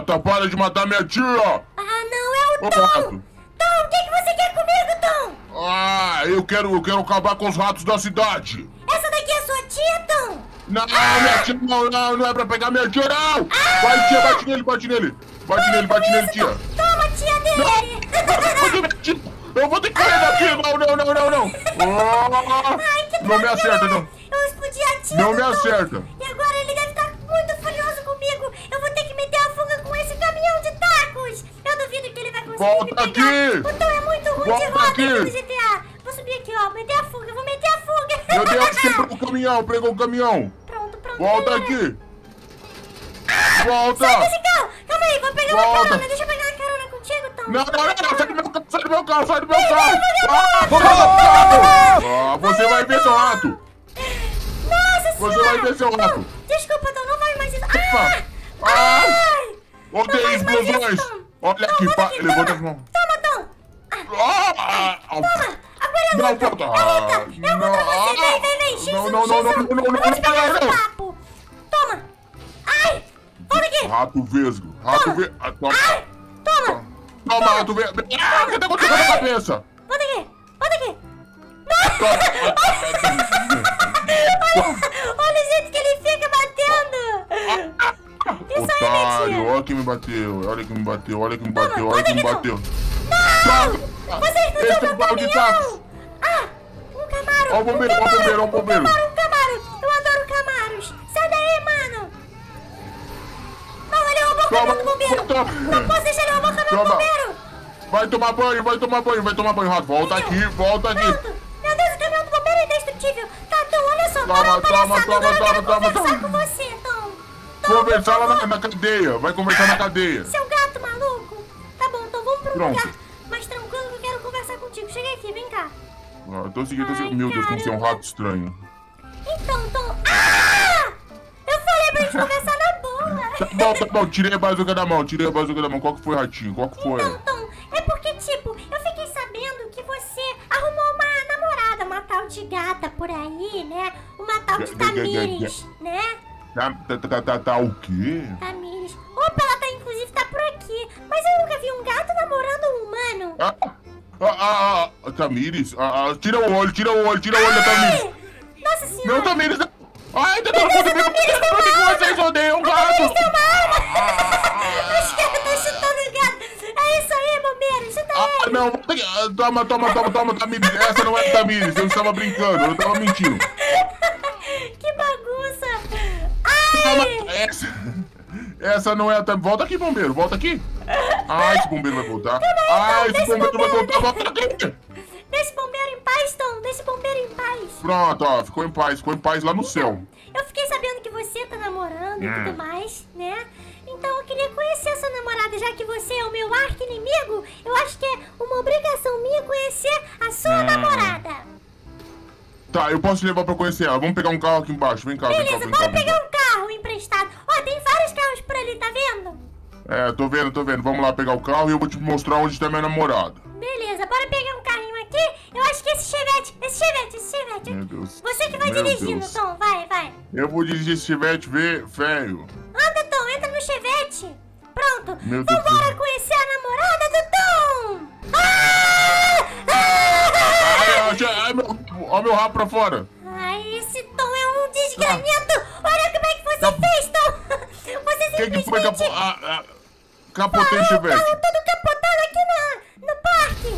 Ah, mata, para de matar minha tia! Ah, não, é o Ô, Tom! rato. Tom, o que, que você quer comigo, Tom? Ah, eu quero, eu quero acabar com os ratos da cidade! Essa daqui é sua tia, Tom? Não, minha tia, não, não, não é pra pegar minha tia, não! Vai, tia, bate nele, bate nele! Bate nele, bate nele, tia! Toma, tia dele! Tia. Eu vou ter que correr daqui! Não, não, não, não, não! Ah, Ai, que não me acerta, não! Eu explodi a tia Não me acerta! E agora ele deve estar muito furioso comigo. Eu vou ter que meter a fuga com esse caminhão de tacos. Eu duvido que ele vai conseguir Volta aqui. O Tom é muito ruim de Volta rota aqui. aqui no GTA. Vou subir aqui, ó. Meter a fuga. Vou meter a fuga. Meu Deus, quebrou o caminhão, pegou o caminhão! Pronto, pronto. Volta galera. aqui! Sai Volta! desse carro. Calma aí, vou pegar uma Volta. carona. Deixa eu pegar uma carona contigo, Tom. Não, não, não, sai do meu carro, sai do meu carro, sai do meu carro! Ah, sai! Ah, você vai ver seu rato! Nossa Você senhora. vai ver seu rato! Desculpa, Tom. Não vai mais isso. Ah! Ah. Odeio explosões! Olha Tom, aqui, pá, aqui, toma. bota as mãos. Toma, Tom. Ah, ah, ah, Toma. Agora é Não, luta. volta. É luta. Eu Não, você. Vem, vem, vem. X1, não, não, não, X1. não, não, não, Eu vou te pegar não, esse não. papo. Toma. Ai. Volta aqui. Rato vesgo, rato Toma. vesgo. Toma. Ai. Toma. Toma, rato vesgo. Ah, o que tá acontecendo na cabeça? Volta aqui. Volta aqui. Olha bateu, olha quem me bateu, olha quem me Toma, bateu, olha quem me bateu. Não. Você explodiu Esse é meu caminhão. Ah. Um Camaro. Ó o bombeiro, um ó o bombeiro, ó o bombeiro. Um Camaro. Eu adoro Camaros. Sai daí, mano. Não, ele roubou o Toma, caminhão do bombeiro. toma. Não posso deixar ele roubar o caminhão do Toma. bombeiro. Vai tomar banho, vai tomar banho, vai tomar banho, rato. Volta aqui, volta aqui. Meu Deus, o caminhão do bombeiro é indestrutível. Tá, Tom, olha só. Toma, para toma, palhaçada. toma, Agora eu quero toma, toma, conversar toma. com você, Conversar lá na, na cadeia, vai conversar na cadeia. Seu gato maluco. Tá bom, então vamos um Pronto. lugar mais tranquilo que eu quero conversar contigo. Chega aqui, vem cá. Ah, tô seguindo, tô seguindo. Meu Deus, como você é um rato estranho. Então, Tom. Ah! Eu falei pra gente conversar na boa. Tá bom, tá bom, tirei a bazuca da mão, tirei a bazuca da mão. Qual que foi, ratinho? Qual que foi? Então, Tom, é porque, tipo, eu fiquei sabendo que você arrumou uma namorada, uma tal de gata por aí, né? Uma tal de Tamires, né? Tá, tá, tá, tá, tá o quê? Tamires. Opa, ela tá, inclusive, tá por aqui. Mas eu nunca vi um gato namorando um humano. Ah, ah, ah, ah, Tamires, ah, ah, tira o olho, tira o olho, tira o olho da Tamires. Nossa senhora. Não, Tamires. Ai, tá todo mundo que vocês odeiam gato? Os caras estão chutando o gato. É isso aí, bombeiro. Chuta Ah, ele. não. Ah, toma, toma, toma, toma, Tamires. Essa não é Tamires, eu estava brincando, eu estava mentindo. Essa, essa não é a Tamires. Volta aqui, bombeiro, volta aqui. Ai, esse bombeiro vai voltar. Ai, esse bombeiro vai voltar, volta aqui. Deixa o bombeiro em paz, Tom. Deixa o bombeiro em paz. Pronto, ó, ficou em paz, ficou em paz lá no céu. Eu fiquei sabendo que você tá namorando e Hum. tudo mais, né? Então eu queria conhecer essa namorada, já que você é o meu arqui-inimigo. Eu acho que é uma obrigação minha conhecer a sua Hum. namorada. Tá, eu posso te levar pra conhecer ela. Vamos pegar um carro aqui embaixo. Vem cá, vem cá, Beleza, vem cá. bora Vem pegar um carro emprestado. Ó, tem vários carros por ali, tá vendo? É, tô vendo, tô vendo. Vamos lá pegar o carro e eu vou te mostrar onde tá minha namorada. Beleza, bora pegar um carrinho aqui. Eu acho que esse chevette, esse chevette, esse chevette. Meu Deus. Você que vai Meu dirigindo, Deus. Tom. Vai, vai. Eu vou dirigir esse chevette vê, feio. Anda, Tom, entra no chevette. Pronto. Meu Deus Vambora céu. conhecer a namorada do Tom. Ah! Ah! Ai, ai, ai, meu, ó meu rabo pra fora. Ai, esse Tom é um desgramento! Olha como é que você Cap- fez, Tom! Você Quem que foi simplesmente capo... capotei o parou o chevette? carro todo capotado aqui na, no parque!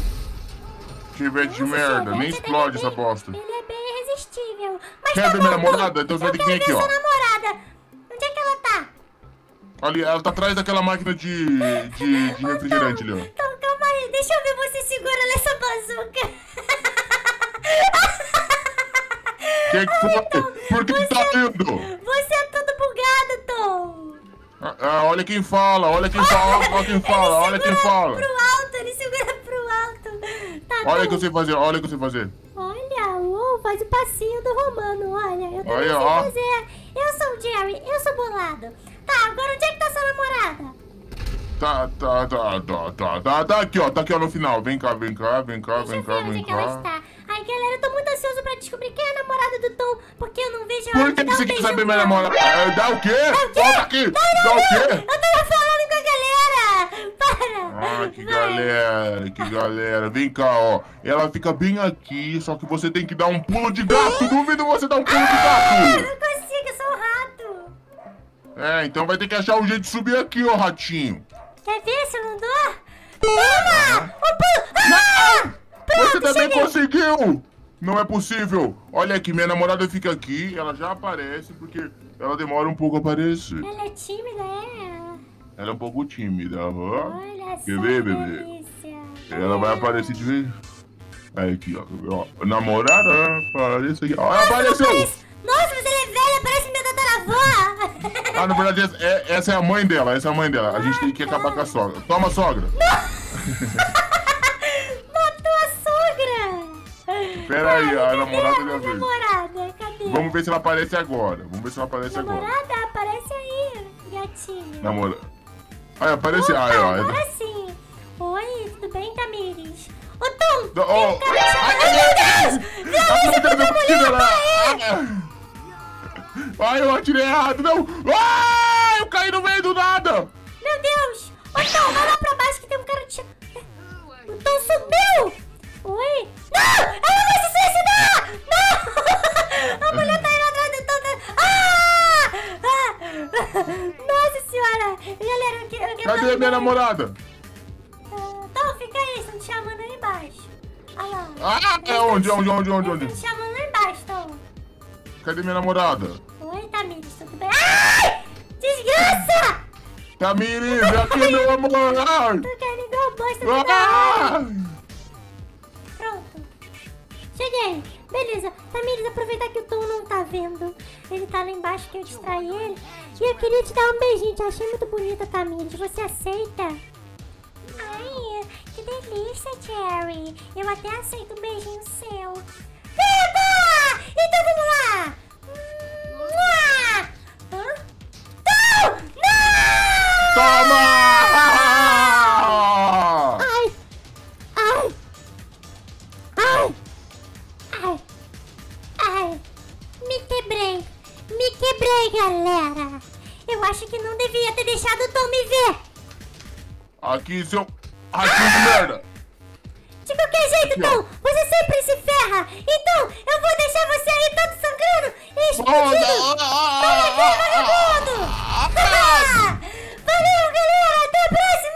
Chevette de merda, nem explode essa bosta. Ele é bem irresistível. Mas Quer tá ver minha namorada? Então você vai ter que vir aqui, ó. sua namorada. Onde é que ela tá? Ali, ela tá atrás daquela máquina de, de, de refrigerante ali, ó. Tom, calma aí. Deixa eu ver você segura nessa bazuca. Que foi? Por que que tá indo? Você é todo bugado, Tom. Ah, ah, olha quem fala, olha quem fala, olha quem fala, olha quem fala. Pro alto, ele segura pro alto. Tá Olha o que eu sei fazer, olha o que eu sei fazer. Olha, uou, faz o passinho do Romano, olha. Eu também Olha, sei ó. fazer. Eu sou o Jerry, eu sou bolado. Tá, agora onde é que tá sua namorada? Tá, tá, tá, tá, tá, tá, tá aqui, ó, tá aqui, ó, no final. Vem cá, vem cá, vem cá, Deixa vem cá, ver onde vem é que ela cá. está. Descobrir quem é a namorada do Tom, porque eu não vejo ela Por que dar um você quer saber minha namorada? É, Dá o quê? Volta aqui! Dá o quê? Eu tava falando com a galera! Para! Ah, que Vai. galera, que galera. Vem cá, ó. Ela fica bem aqui, só que você tem que dar um pulo de gato. Duvido você dar um pulo de Eu gato. não consigo, eu sou um rato! É, então vai ter que achar um jeito de subir aqui, ó, ratinho. Quer ver se eu não dou? Toma! O pulo! Ah! Você Pronto, também cheguei! conseguiu! Não é possível. Olha aqui, minha namorada fica aqui, ela já aparece, porque ela demora um pouco a aparecer. Ela é tímida, é? Ela é um pouco tímida, aham. Olha só Quer ver, que bebê? Ela vai aparecer de vez. Aí aqui, ó. ó. Namorada, aparece aqui. Ó, ela apareceu! Parece- Nossa, mas ela é velha, parece minha tataravó! Ah, na verdade, essa é, essa é a mãe dela, essa é a mãe dela. A gente tem que acabar com a sogra. Toma, sogra! Matou Pera aí, a namorada a da vez. namorada? Cadê? Vamos ver se ela aparece agora. Vamos ver se ela aparece agora. Namorada, aparece aí, gatinho. Namora. Aí, apareceu. Opa, Aí, ó. agora sim. Oi, tudo bem, Tamires? Ô, Tom! Não, cara te chamando. Ai, Meu Deus! Ah, meu Deus, eu preciso dela. Ai, eu atirei errado, não! Ai, eu caí no meio do nada! Meu Deus! Ô, Tom, vai lá pra baixo que tem um cara te. O Tom subiu! Oi? Não! Ela vai se suicidar! Não! A mulher tá indo atrás do Tom. Ah! ah! Nossa senhora! Galera, eu quero... Eu quero Cadê minha namorada? Ah, Tom, fica aí, estão te chamando aí embaixo. Olha lá. Ah, é onde, onde, onde, onde, onde? Estão te chamando lá embaixo, Tom. Cadê minha namorada? Oi, Tamires, tudo bem? Ai! Desgraça! Tamiri, vem aqui, meu amor! Ai! Tu quer igual bosta do Ah! Cheguei. Beleza. Tamires, aproveitar que o Tom não tá vendo. Ele tá lá embaixo que eu distraí ele. E eu queria te dar um beijinho. Te achei muito bonita, Tamires. Você aceita? Ai, que delícia, Jerry. Eu até aceito um beijinho seu. Eba! Então vamos lá. Hã? Tom! Não! Toma! galera! Eu acho que não devia ter deixado o Tom me ver! Aqui, seu... Aqui, ah! merda! De qualquer jeito, Tom! Você sempre se ferra! Então, eu vou deixar você aí todo sangrando e explodindo! Vai aqui, vagabundo! Valeu, galera! Até a próxima!